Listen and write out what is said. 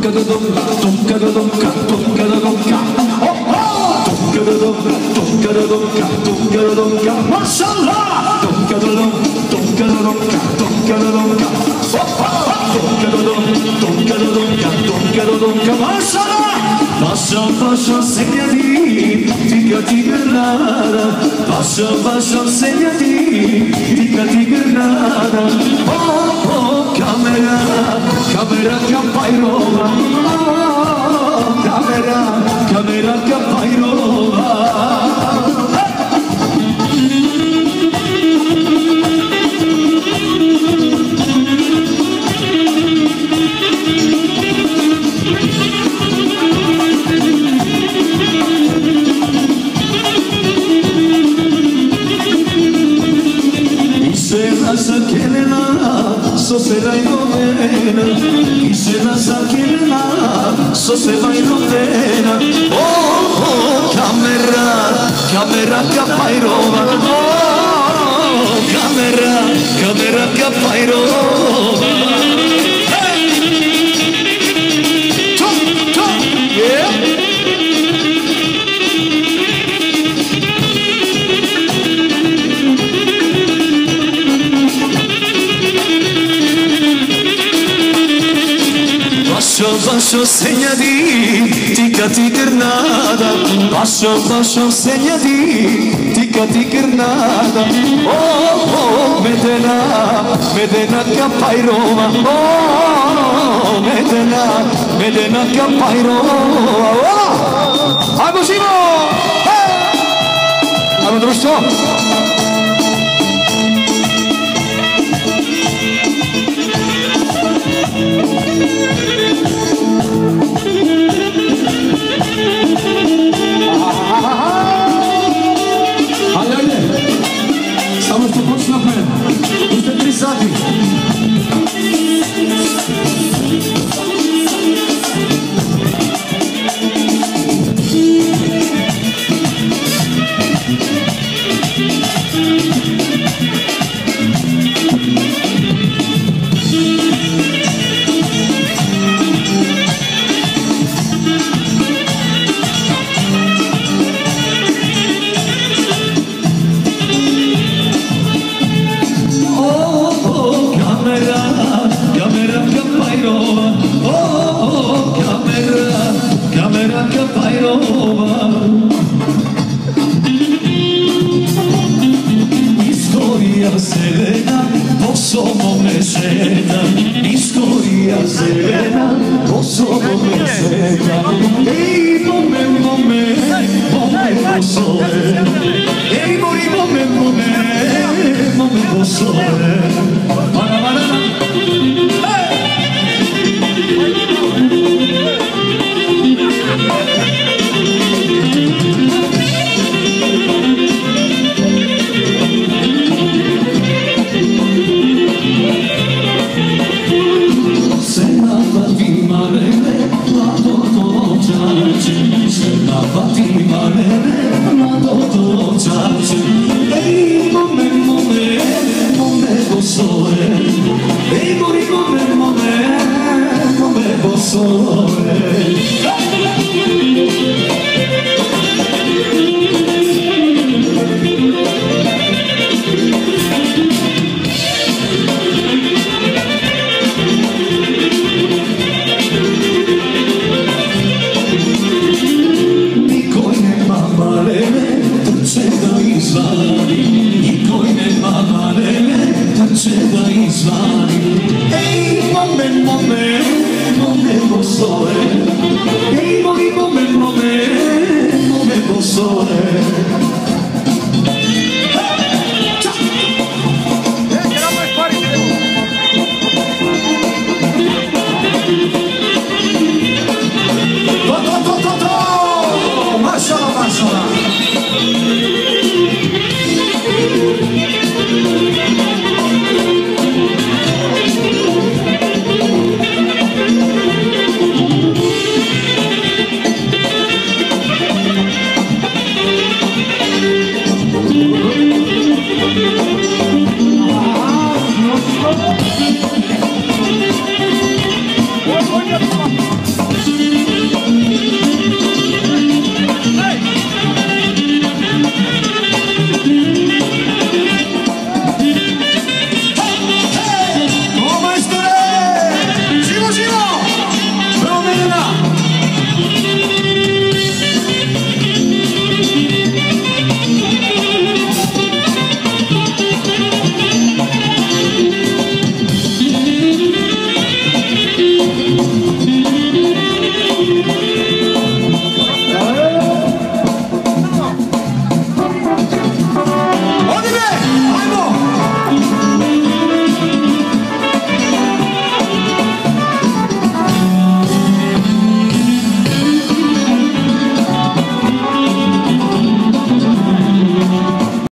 トンカドドンカトンカドドンカトンカドドンカトンカドドンカトンカドドンカトンカドドンカマシャラトンカドドントンカドドンカトンカドドンカトンカドドントンカドドンカトンカドドンカマシャラマシャマシャセニャディティカティグナダマシャマシャセニャディティカティグナダ kamera kamera ka bayrola kamera kamera ka bayrola sakelena, so se la inovena, i se la sakelena, so se la inovena. Oh, oh, kamera, kamera kapajrova, oh, kamera, kamera kapajrova. Baixo, baixo, senyadi, tika tiker nada. Baixo, baixo, senyadi, tika tiker nada. Oh, oh, medena, medena kapairoa. Oh, oh medena, medena kapairoa. Oh, vamos, Ivo! Hey! ¡Eh! Ano, Drusho! Istorija zelena, po sobome žena Ej, mome, mome, mome, posole Ej, moj, mome, mome, mome, posole rimanere la dottoroccia Sembrava di rimanere la dottoroccia Ehi, monne, monne, monne possore Ehi, monne, monne, monne possore sole, e i moribonde promettono sole.